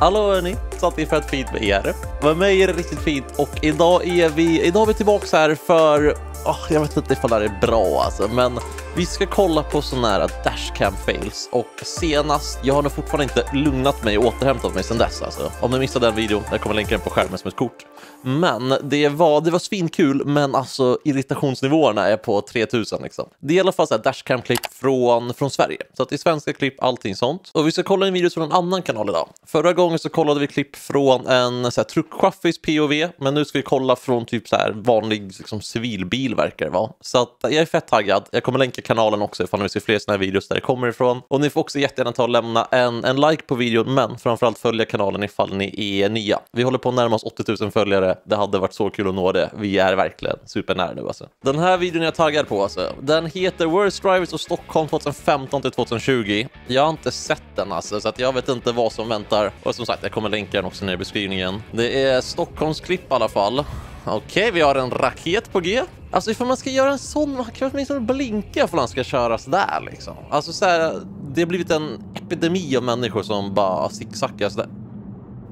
Hallå hörni, satt i fett fint med er. Med mig är det riktigt fint och idag är vi, idag är vi tillbaka här för, oh, jag vet inte ifall det här är bra alltså, men vi ska kolla på sådana här dashcam fails och senast, jag har nog fortfarande inte lugnat mig och återhämtat mig sedan dess alltså. Om ni missade den videon, jag kommer länka den på skärmen som ett kort. Men det var, det var svinkul, men alltså irritationsnivåerna är på 3000 liksom. Det är i alla fall dashcam-klipp från, från Sverige. Så att det är svenska klipp, allting sånt. Och vi ska kolla en video från en annan kanal idag. Förra gången så kollade vi klipp från en så här, truckchaffis POV, men nu ska vi kolla från typ så här vanlig liksom, civilbil verkar det vara. Så att jag är fett taggad. Jag kommer länka kanalen också ifall ni vill se fler sådana här videos där det kommer ifrån. Och ni får också jättegärna ta och lämna en, en like på videon, men framförallt följa kanalen ifall ni är nya. Vi håller på att närma oss 80 000 följare det. hade varit så kul att nå det. Vi är verkligen supernära nu alltså. Den här videon är jag taggad på alltså. Den heter Worst Drivers och Stockholm 2015 till 2020. Jag har inte sett den alltså, så att jag vet inte vad som väntar. Och som sagt, jag kommer länka den också ner i beskrivningen. Det är Stockholms klipp i alla fall. Okej, okay, vi har en raket på G. Alltså ifall man ska göra en sån, man kan åtminstone blinka för man ska köra sådär liksom. Alltså så här, det har blivit en epidemi av människor som bara zigzaggar sådär.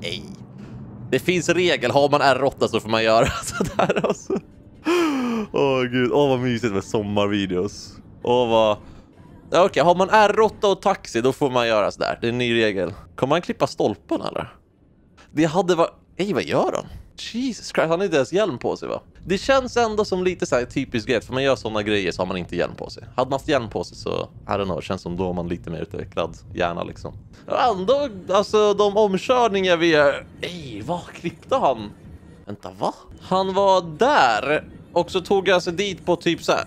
Nej. Det finns regel, har man R8 så får man göra sådär alltså. Åh oh, gud, åh oh, vad mysigt med sommarvideos. Åh oh, vad... Okej, okay, har man R8 och taxi då får man göra sådär. Det är en ny regel. Kommer man klippa stolpen eller? Det hade varit... Ej, vad gör han? Jesus Christ, han har inte ens hjälm på sig va? Det känns ändå som lite så här typiskt grej, för man gör sådana grejer så har man inte hjälm på sig. Hade man haft hjälm på sig så, I don't know, känns som då man lite mer utvecklad hjärna liksom. Ändå, alltså de omkörningar vi gör... Ej, vad klippte han? Vänta, va? Han var där och så tog han sig dit på typ så här.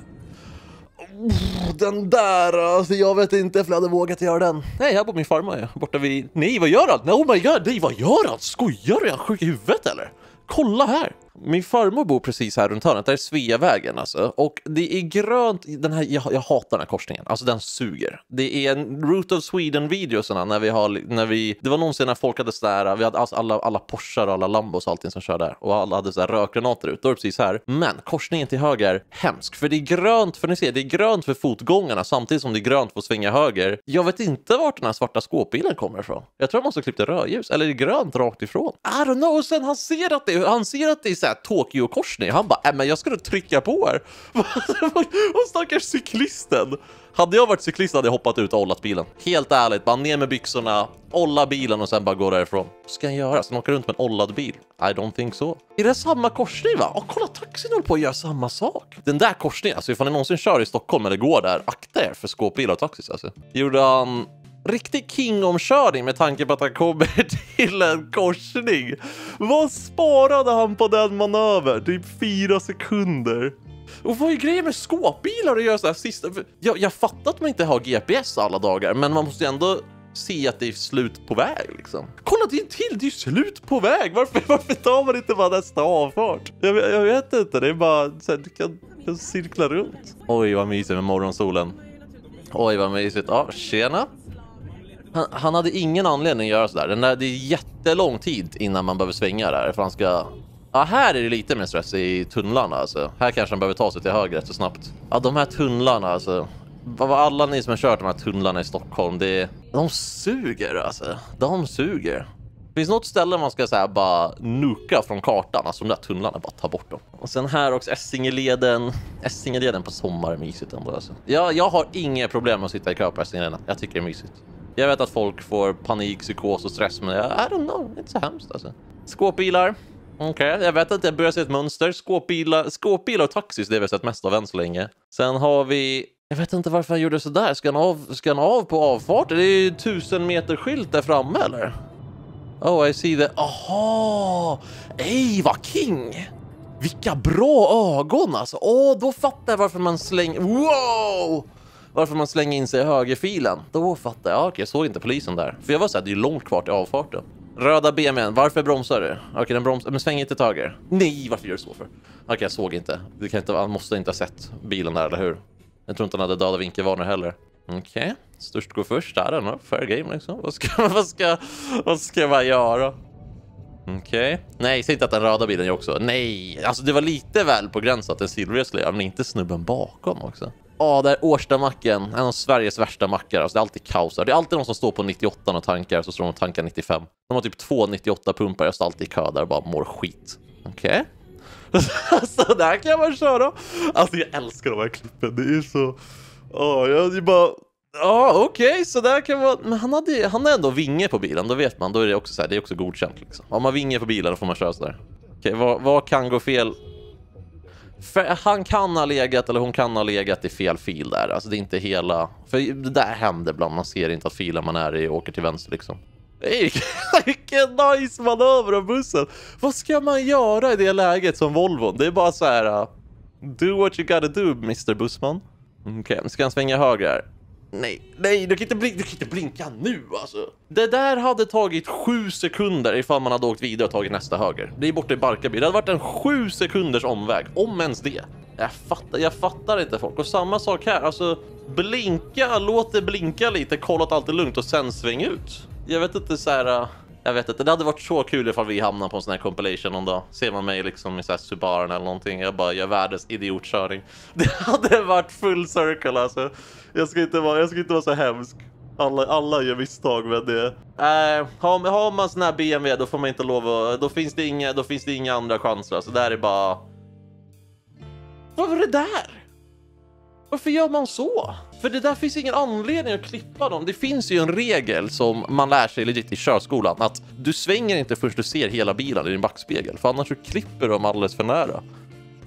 Den där, alltså jag vet inte om jag hade vågat göra den. Nej, här bor min farmor borta vid... Nej, vad gör han? Oh my god, nej, vad gör han? Skojar du? Är han sjuk i huvudet eller? Kolla här! Min farmor bor precis här runt hörnet, där är Sveavägen alltså. Och det är grönt, den här, jag, jag hatar den här korsningen, alltså den suger. Det är en Root of Sweden-videosarna när vi har, när vi, det var någonsin när folk hade sådär, vi hade alltså alla, alla Porschar och alla Lambos och allting som kör där. Och alla hade sådär rökgranater ut, då är det precis här. Men korsningen till höger, hemsk. För det är grönt, för ni ser, det är grönt för fotgångarna samtidigt som det är grönt för att svänga höger. Jag vet inte vart den här svarta skåpbilen kommer ifrån. Jag tror man måste ha klippt rödljus, eller är det grönt rakt ifrån? I don't know, och sen han ser att det, han ser att det är här Tokyo-korsning. Han bara, äh, men jag ska nog trycka på här. och stackars cyklisten. Hade jag varit cyklist hade jag hoppat ut och ollat bilen. Helt ärligt, bara ner med byxorna, olla bilen och sen bara gå därifrån. Vad ska han göra? Ska han åka runt med en ollad bil? I don't think so. Är det samma korsning va? Och kolla, taxin håller på att göra samma sak. Den där korsningen, alltså ifall ni någonsin kör i Stockholm eller går där, akta er för skåpbilar och taxis alltså. Gjorde han riktig king-omkörning med tanke på att han kommer till en korsning. Vad sparade han på den manövern? Typ fyra sekunder. Och vad är grejen med skåpbilar och göra så här sista? Jag, jag fattar att man inte har GPS alla dagar, men man måste ju ändå se att det är slut på väg liksom. Kolla, det är en till, det är slut på väg. Varför, varför tar man inte bara nästa avfart? Jag, jag vet inte, det är bara så här, du kan, kan cirkla runt. Oj, vad mysigt med morgonsolen. Oj, vad mysigt. Ja, tjena. Han, han, hade ingen anledning att göra sådär. Den där, det är jättelång tid innan man behöver svänga där. För han ska... Ja, här är det lite mer stress i tunnlarna alltså. Här kanske han behöver ta sig till höger rätt så snabbt. Ja, de här tunnlarna alltså. Vad alla ni som har kört de här tunnlarna i Stockholm, det... De suger alltså. De suger. Finns något ställe man ska säga bara nuka från kartan, alltså de där tunnlarna, bara ta bort dem. Och sen här också Essingeleden. Essingeleden på sommaren, mysigt ändå alltså. Jag, jag har inga problem med att sitta i kö på Essingeleden. Jag tycker det är mysigt. Jag vet att folk får panik, psykos och stress, men jag, I don't know, inte så hemskt alltså. Skåpbilar. Okej, okay. jag vet att jag börjar se ett mönster. Skåpbilar, skåpbilar och taxis, det har vi sett mest av än så länge. Sen har vi... Jag vet inte varför han gjorde sådär. Ska han av, ska han av på avfarten? Det är ju tusen meter skylt där framme, eller? Oh, I see the... Aha! Ej, vad king! Vilka bra ögon alltså! Åh, oh, då fattar jag varför man slänger... Wow! Varför man slänger in sig i högerfilen. Då fattar jag. Okej, jag såg inte polisen där. För jag var såhär, det är långt kvar till avfarten. Röda BMWn, varför bromsar du? Okej, den bromsar, men sväng inte till höger. Nej, varför gör du så för? Okej, jag såg inte. Du kan inte. Han måste inte ha sett bilen där, eller hur? Jag tror inte han hade döda vinkelvarnare heller. Okej, okay. störst går först. Där är fair game liksom. Vad ska, vad ska, vad ska man göra? Okej. Okay. Nej, säg inte att den röda bilen är också. Nej, alltså det var lite väl på gränsen att den silvriga skulle göra, men inte snubben bakom också. Ja, det är Årstamacken, en av Sveriges värsta mackar. Alltså, det är alltid kaos där. Det är alltid någon som står på 98 och tankar, så står de och tankar 95. De har typ två 98-pumpar, jag står alltid i kö där och bara mår skit. Okej? Okay. så där kan man köra. Alltså jag älskar de här klippen, det är så... Åh, jag är bara... Ja, okej, okay, så där kan vara... Men han hade, han har ändå vinge på bilen, då vet man. Då är det också så här, det är också godkänt liksom. Om man vinge på bilen, då får man köra sådär. Okej, okay, vad, vad kan gå fel? För han kan ha legat, eller hon kan ha legat i fel fil där. Alltså det är inte hela... För det där händer ibland, man ser inte att filen man är i åker till vänster liksom. Vilken nice manöver av bussen! Vad ska man göra i det läget som Volvo? Det är bara så här... Uh, do what you gotta do, Mr. Bussman. Okej, okay, ska han svänga höger här? Nej, nej, du kan, inte blinka, du kan inte blinka nu alltså. Det där hade tagit sju sekunder ifall man hade åkt vidare och tagit nästa höger. Det är borta i Barkarby. Det hade varit en sju sekunders omväg, om ens det. Jag fattar, jag fattar inte folk. Och samma sak här, alltså blinka, låt det blinka lite, kolla att allt är lugnt och sen sväng ut. Jag vet inte så här... Äh, jag vet inte, det hade varit så kul ifall vi hamnar på en sån här compilation någon dag. Ser man mig liksom i så här Subaren eller någonting, jag bara gör världens idiotkörning. Det hade varit full circle alltså. Jag ska inte vara, jag ska inte vara så hemsk. Alla, alla gör misstag med det. Äh, har, har man sån här BMW då får man inte lov att, då finns det inga, då finns det inga andra chanser. Alltså det här är bara... Vad var det där? Varför gör man så? För det där finns ingen anledning att klippa dem. Det finns ju en regel som man lär sig legit i körskolan att du svänger inte först du ser hela bilen i din backspegel, för annars så klipper de alldeles för nära.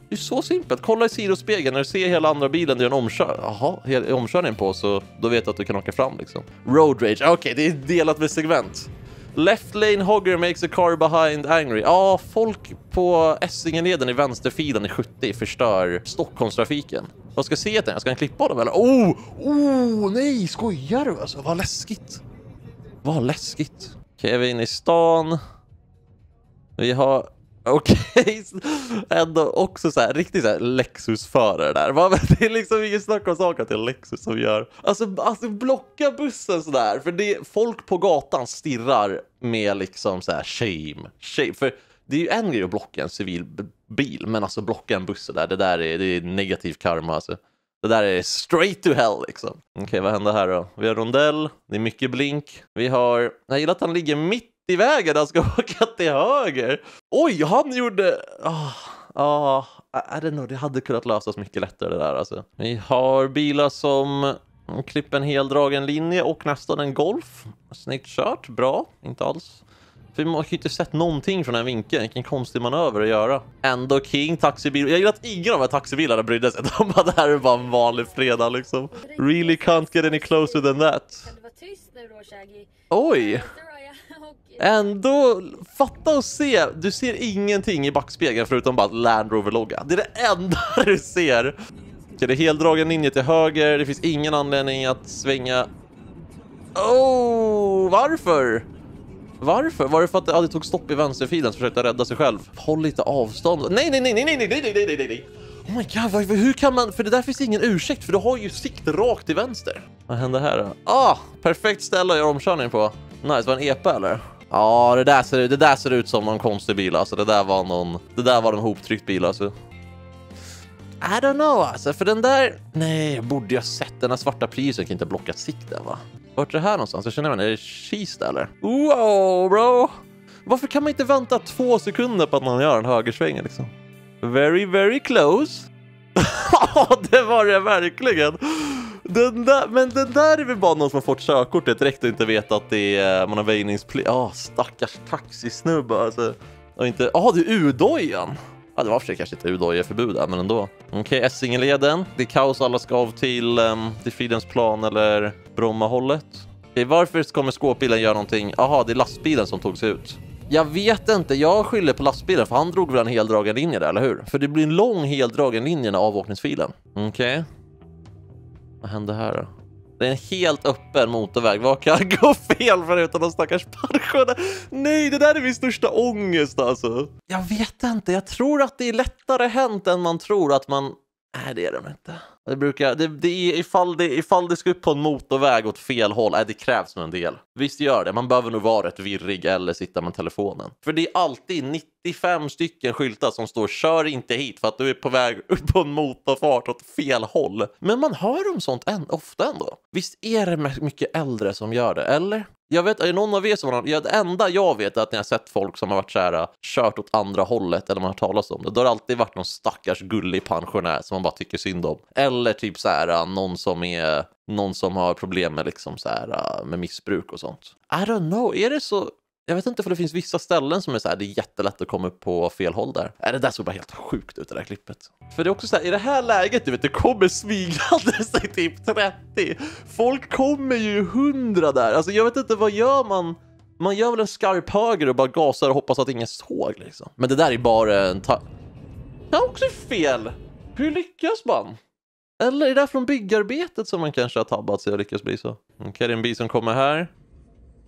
Det är så simpelt. Kolla i sidospegeln när du ser hela andra bilen du gör en omkör Jaha, omkörning på så då vet du att du kan åka fram liksom. Road rage, okej okay, det är delat med segment. Left lane hogger makes a car behind angry. Ja, folk på Essingeleden i vänsterfilen i 70 förstör Stockholmstrafiken. Vad ska se den? Ska han klippa dem eller? Oh! Oh, nej! Skojar du alltså? Vad läskigt. Vad läskigt. Okej, vi är inne i stan. Vi har Okej, okay. ändå också så här, riktigt så här Lexus-förare där. Det är liksom ingen snack om saker till Lexus som gör. Alltså, alltså blocka bussen sådär, för det folk på gatan stirrar med liksom så här shame. shame. För det är ju en grej att blocka en civil bil, men alltså blocka en buss där, det där är, det är negativ karma alltså. Det där är straight to hell liksom. Okej, okay, vad händer här då? Vi har rondell, det är mycket blink. Vi har, jag gillar att han ligger mitt i vägen, han ska åka till höger. Oj, han gjorde... Ja, oh, oh, I don't know, det hade kunnat lösas mycket lättare det där alltså. Vi har bilar som klipper en heldragen linje och nästan en Golf. Snyggt kört, bra, inte alls. För man har ju inte sett någonting från den här vinkeln. Vilken konstig manöver att göra. Ändå King, taxibil. Jag gillar att ingen av de här taxibilarna brydde sig. De bara, det här är bara en vanlig fredag liksom. Really can't get any closer than that. Oj! Ändå, fatta och se. Du ser ingenting i backspegeln förutom bara Land Rover-logga. Det är det enda du ser. Okej, det är heldragen linje till höger. Det finns ingen anledning att svänga. Oh, varför? Varför? Var det för att det aldrig tog stopp i vänsterfilen så försökte rädda sig själv? Håll lite avstånd. Nej, nej, nej, nej, nej, nej, nej, nej, nej, nej. Oh my god, vad, hur kan man? För det där finns ingen ursäkt för du har ju sikt rakt till vänster. Vad händer här då? Ah, perfekt ställe att göra omkörning på. Nice, var det en EPA eller? Ja, det där, ser, det där ser ut som någon konstig bil alltså. Det där var någon, det där var en hoptryckt bil alltså. I don't know alltså, för den där... Nej, borde jag sett den här svarta prisen kan inte blockat sikten va? Vart är det här någonstans? Jag känner igen, är det Kista eller? Wow bro! Varför kan man inte vänta två sekunder på att man gör en högersväng liksom? Very, very close. Ja, det var det verkligen. Den där, men den där är väl bara någon som har fått körkortet direkt och inte vet att det är, eh, man har väjningsplikt. Ja, oh, stackars taxisnubbe alltså. Och inte, ja det är U-dojan. Ja, det var för sig kanske inte U-dojeförbud där, men ändå. Okej, okay, Essingeleden. Det är kaos, alla ska av till, ehm, um, till Fridhemsplan eller Brommahållet. Okay, varför kommer skåpbilen göra någonting? Jaha, det är lastbilen som tog sig ut. Jag vet inte, jag skyller på lastbilen för han drog väl en heldragen linje där, eller hur? För det blir en lång heldragen linje när avåkningsfilen. Okej. Okay. Vad händer här då? Det är en helt öppen motorväg. Vad kan gå fel förutom de stackars pensionärerna? Nej, det där är min största ångest alltså. Jag vet inte. Jag tror att det är lättare hänt än man tror att man... Nej, det är det inte. Det brukar, det, det är, ifall, det, ifall det ska upp på en motorväg åt fel håll, nej, det krävs nog en del. Visst gör det, man behöver nog vara rätt virrig eller sitta med telefonen. För det är alltid 90 95 stycken skyltar som står kör inte hit för att du är på väg upp på en motorfart åt fel håll. Men man hör om sånt än, ofta ändå. Visst är det mycket äldre som gör det, eller? Jag vet, är det någon av er som har, ja, det enda jag vet är att när jag sett folk som har varit så här, äh, kört åt andra hållet eller man har talat om det, då har det alltid varit någon stackars gullig pensionär som man bara tycker synd om. Eller typ så här, äh, någon som är, någon som har problem med liksom så här, äh, med missbruk och sånt. I don't know, är det så, jag vet inte för det finns vissa ställen som är så här, det är jättelätt att komma upp på fel håll där. Äh, det där såg bara helt sjukt ut det där klippet. För det är också så här, i det här läget, du vet, det kommer smygande sig typ 30. Folk kommer ju 100 där. Alltså jag vet inte, vad gör man? Man gör väl en skarp höger och bara gasar och hoppas att ingen såg liksom. Men det där är bara en ta... Det är också fel. Hur lyckas man? Eller är det från byggarbetet som man kanske har tabbat sig och lyckas bli så? Okej, okay, det är en bil som kommer här.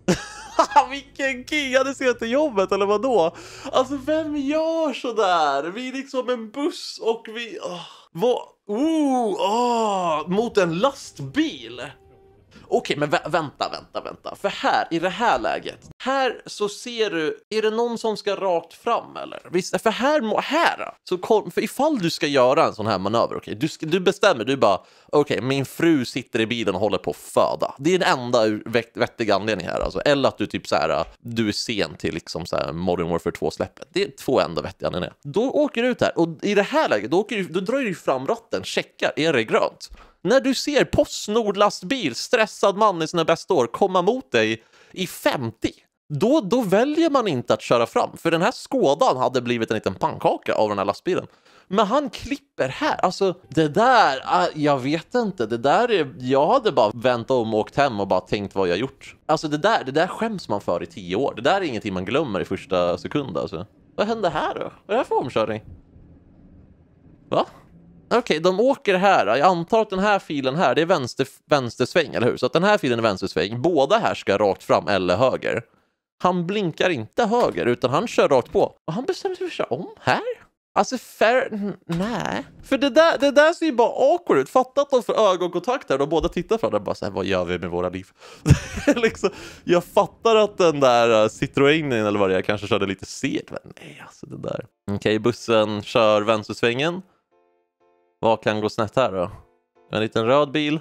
Vilken king! hade sett till jobbet eller vad då? Alltså vem gör sådär? Vi är liksom en buss och vi... Oh, vad... Oh, oh, mot en lastbil! Okej, men vä vänta, vänta, vänta. För här, i det här läget, här så ser du, är det någon som ska rakt fram eller? Visst, för här, här så kom, för ifall du ska göra en sån här manöver, okej, okay, du, du bestämmer, du bara, okej, okay, min fru sitter i bilen och håller på att föda. Det är den enda vettiga anledningen här alltså. Eller att du typ så här, du är sen till liksom så här Modern Warfare 2-släppet. Det är två enda vettiga anledningar. Då åker du ut här och i det här läget, då, åker du, då drar du fram ratten, checkar, är det grönt? När du ser Postnord lastbil, stressad man i sina bästa år, komma mot dig i 50, då, då väljer man inte att köra fram. För den här skådan hade blivit en liten pannkaka av den här lastbilen. Men han klipper här. Alltså det där, äh, jag vet inte. Det där är, jag hade bara vänt om och åkt hem och bara tänkt vad jag gjort. Alltså det där, det där skäms man för i tio år. Det där är ingenting man glömmer i första sekund alltså. Vad hände här då? Vad är det här för omkörning? Va? Okej, okay, de åker här. Jag antar att den här filen här, det är vänster, vänstersväng, eller hur? Så att den här filen är vänstersväng. Båda här ska rakt fram eller höger. Han blinkar inte höger, utan han kör rakt på. Och han bestämmer sig för att köra om här? Alltså, fair... Nej. För det där, det där ser ju bara awkward ut. Fatta att de får ögonkontakt här och båda tittar på varandra bara såhär, vad gör vi med våra liv? liksom, jag fattar att den där uh, Citroënen eller vad det är kanske körde lite segt, men nej alltså det där. Okej, okay, bussen kör vänstersvängen. Vad kan gå snett här då? En liten röd bil.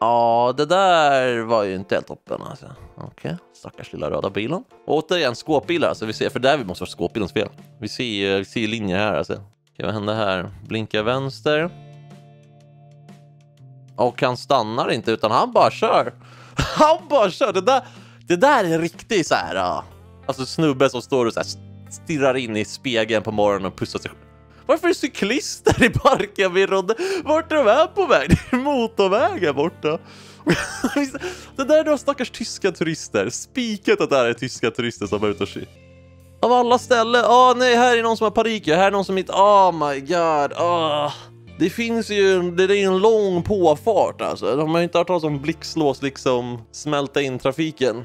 Ja, det där var ju inte helt toppen alltså. Okej, okay. stackars lilla röda bilen. Och återigen skåpbilar alltså. Vi ser, för där vi måste vara skåpbilens fel. Vi ser, vi ser linjer här alltså. Okej, vad händer här? Blinka vänster. Och han stannar inte utan han bara kör. Han bara kör. Det där, det där är riktigt så här. Alltså snubbe som står och så här stirrar in i spegeln på morgonen och pussar sig själv varför är cyklister i parken vid Rodde? Vart är de här på väg? Det är motorväg här borta. det där är några stackars tyska turister. Spikat att det här är tyska turister som är ute och kör. Av alla ställen. Ah, oh, nej, här är någon som har panik. Här är någon som inte... Oh ah, my god. Oh. Det finns ju... Det är en lång påfart alltså. De har ju inte hört talas om blixtlås liksom smälta in trafiken.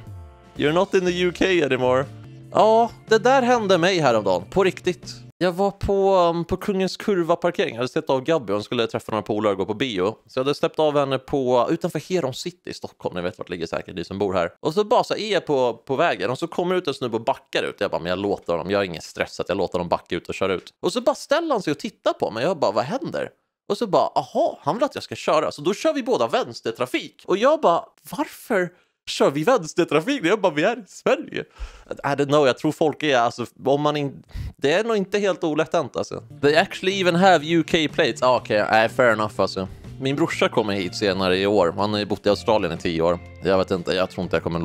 You're not in the UK anymore. Ja, det där hände mig häromdagen. På riktigt. Jag var på, um, på Kungens Kurva-parkering. Jag hade sett av Gabby. Hon skulle träffa några polare och gå på bio. Så jag hade släppt av henne på, utanför Heron City i Stockholm. Ni vet vart det ligger säkert, ni som bor här. Och så bara så är jag på, på vägen och så kommer ut en snubbe och backar ut. Jag bara, men jag låter honom. Jag har ingen stress att jag låter honom backa ut och köra ut. Och så bara ställer han sig och tittar på mig. Jag bara, vad händer? Och så bara, aha, han vill att jag ska köra. Så då kör vi båda vänstertrafik. Och jag bara, varför? Kör vi vänstertrafik? Jag bara, vi är i Sverige. I don't know, jag tror folk är, alltså, om man inte... Det är nog inte helt olätt hänt alltså. They actually even have UK plates. Ah, Okej, okay. äh, fair enough alltså. Min brorsa kommer hit senare i år. Han har ju bott i Australien i tio år. Jag vet inte, jag tror inte jag kommer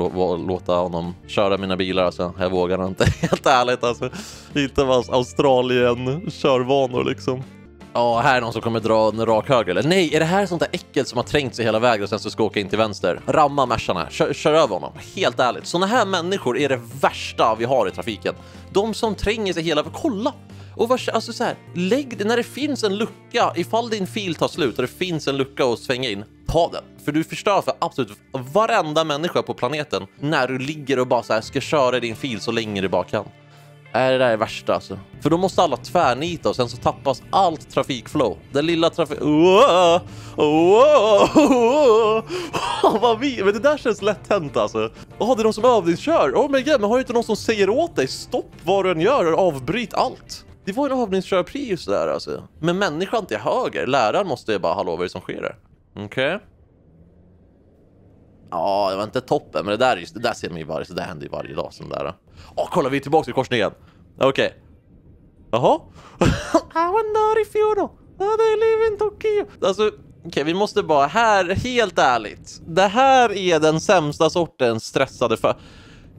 låta honom köra mina bilar alltså. Jag vågar inte, helt ärligt alltså. Inte hans Australien körvanor liksom. Ja, här är någon som kommer dra en rak höger. Eller nej, är det här sånt där äckel som har trängt sig hela vägen och sen så ska åka in till vänster? Ramma Mercarna, kör, kör över honom. Helt ärligt, såna här människor är det värsta vi har i trafiken. De som tränger sig hela vägen. Kolla! Och vars, alltså så här, lägg det när det finns en lucka, ifall din fil tar slut och det finns en lucka att svänga in, ta den. För du förstör för absolut varenda människa på planeten när du ligger och bara så här ska köra din fil så länge du bara kan. Nej, det där är värsta alltså. För då måste alla tvärnita och sen så tappas allt trafikflow. Den lilla trafik... Wow! Wow! Vad vi... Men det där känns lätt hänt alltså. Jaha det är de som övningskör. Oh my god, men har ju inte någon som säger åt dig stopp vad du än gör och avbryt allt. Det var en övningskörpris där alltså. Men människan till höger, läraren måste ju bara hallå vad är det som sker här? Okej. Okay. Ja, det var inte toppen, men det där, det där ser man ju varje, det händer ju varje dag. Sån där. Åh, kolla, vi är tillbaka i korsningen. Okej. Okay. Jaha? I want naughty funeral. They live in Tokyo. Alltså, okej, okay, vi måste bara här, helt ärligt. Det här är den sämsta sortens stressade för...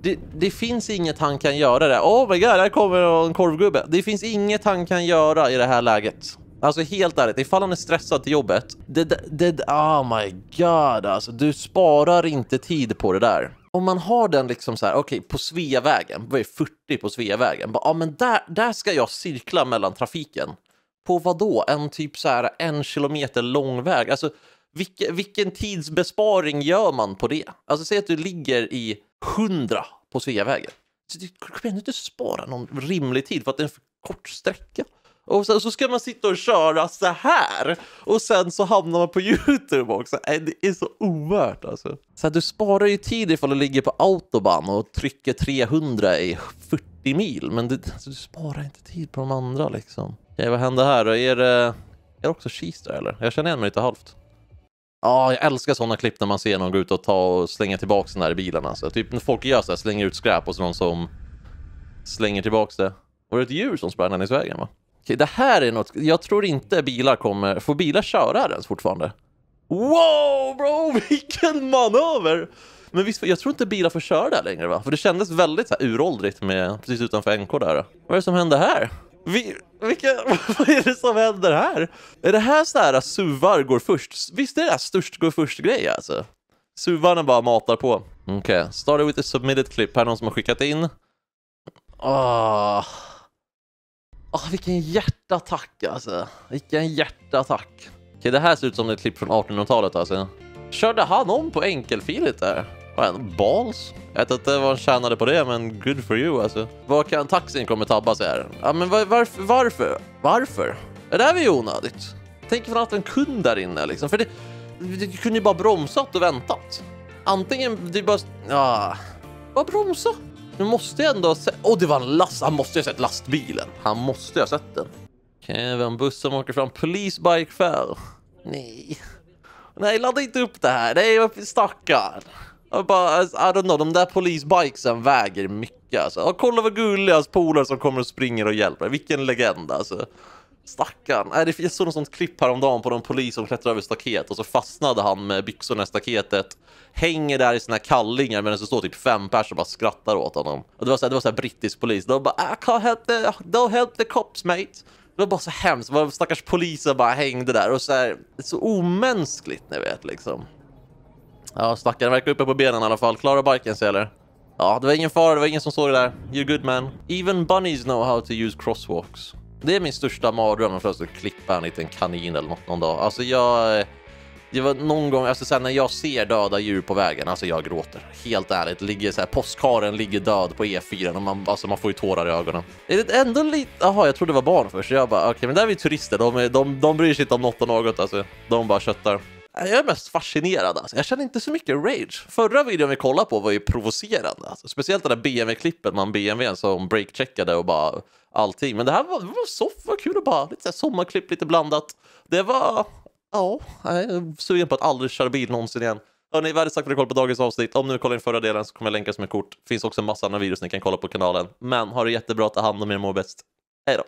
Det, det, finns inget han kan göra där. Oh my god, här kommer en korvgubbe. Det finns inget han kan göra i det här läget. Alltså helt ärligt, ifall han är stressad till jobbet, det, det, det, oh my god alltså, du sparar inte tid på det där. Om man har den liksom så här, okej, okay, på Sveavägen, vad är 40 på Sveavägen? Ja, ah, men där, där ska jag cirkla mellan trafiken. På vad då? En typ så här en kilometer lång väg? Alltså, vilken, vilken tidsbesparing gör man på det? Alltså, säg att du ligger i 100 på Sveavägen. Så du kan inte spara någon rimlig tid för att det är en för kort sträcka. Och sen så ska man sitta och köra så här. Och sen så hamnar man på YouTube också. Det är så ovärt alltså. Så här, du sparar ju tid ifall du ligger på autobahn och trycker 300 i 40 mil. Men du, alltså, du sparar inte tid på de andra liksom. Okej, vad händer här då? Är det, är det också Kista eller? Jag känner igen mig lite halvt. Ja, jag älskar sådana klipp när man ser någon gå ut och ta och slänga tillbaka den där i bilen alltså. Typ när folk gör så här, slänger ut skräp och så någon som slänger tillbaka det. Var det ett djur som sprang längs vägen va? Okej, det här är något. Jag tror inte bilar kommer... Får bilar köra här ens fortfarande? Wow, bro! Vilken manöver! Men visst, jag tror inte bilar får köra där längre va? För det kändes väldigt så här uråldrigt med precis utanför NK där. Vad är det som händer här? Vi, vilka, vad är det som händer här? Är det här så här att suvar går först? Visst är det här störst går först grej alltså? Suvarna bara matar på. Okej, okay. started with a submitted clip. Här är någon som har skickat in. Åh. Oh. Oh, vilken hjärtattack alltså. Vilken hjärtattack. Okej, det här ser ut som ett klipp från 1800-talet alltså. Körde han om på enkelfiligt där? Vad en balls? Jag vet inte vad han tjänade på det, men good for you alltså. Vad kan taxin kommer tabba sig här? Ja, men var, varför? Varför? Varför? Är det här vi onödigt? Tänk ifall att en kund där inne liksom. För det, det kunde ju bara bromsat och väntat. Antingen, det bara... Ja, bara bromsa. Nu måste jag ändå ha sett... Åh, oh, det var en last... Han måste ju ha sett lastbilen. Han måste ha sett den. Okej, okay, en buss som åker fram. Police bike fell. Nej. Nej, ladda inte upp det här. Det är stackarn. Jag bara, I don't know, de där polisbikesen väger mycket alltså. Och kolla vad gulliga hans polare som kommer och springer och hjälper. Vilken legend alltså. Stackarn. Nej, jag såg något sånt klipp häromdagen på någon polis som klättrade över staket och så fastnade han med byxorna i staketet. Hänger där i sina kallingar medan det står typ fem personer och bara skrattar åt honom. Och det var så här, det var så här brittisk polis. De bara ah, I can't help the, don't help the cops mate. Det var bara så hemskt. Var stackars poliser bara hängde där och så här, så omänskligt ni vet liksom. Ja, stackaren verkar uppe på benen i alla fall. Klara biken sig eller? Ja, det var ingen fara, det var ingen som såg det där. You're good man. Even bunnies know how to use crosswalks. Det är min största mardröm att plötsligt klippa en liten kanin eller något någon dag. Alltså jag... Det var någon gång, alltså sen när jag ser döda djur på vägen, alltså jag gråter. Helt ärligt, ligger så här, postkaren ligger död på E4 och man, alltså man får ju tårar i ögonen. Är det ändå lite, jaha jag trodde det var barn först, jag bara okej okay, men där är vi turister, de, de, de bryr sig inte om något och något alltså. De bara köttar. Jag är mest fascinerad alltså. Jag känner inte så mycket rage. Förra videon vi kollade på var ju provocerande. Alltså. Speciellt det där BMW-klippet man BMW som breakcheckade och bara allting. Men det här var, det var så var kul och bara lite så sommarklipp, lite blandat. Det var, ja, jag är sugen på att aldrig köra bil någonsin igen. Hörni, världens tack för att ni kollade på dagens avsnitt. Om ni vill kolla in förra delen så kommer jag länka som ett kort. Finns också en massa andra videos ni kan kolla på kanalen. Men ha det jättebra, ta hand om er och må bäst. Hej då!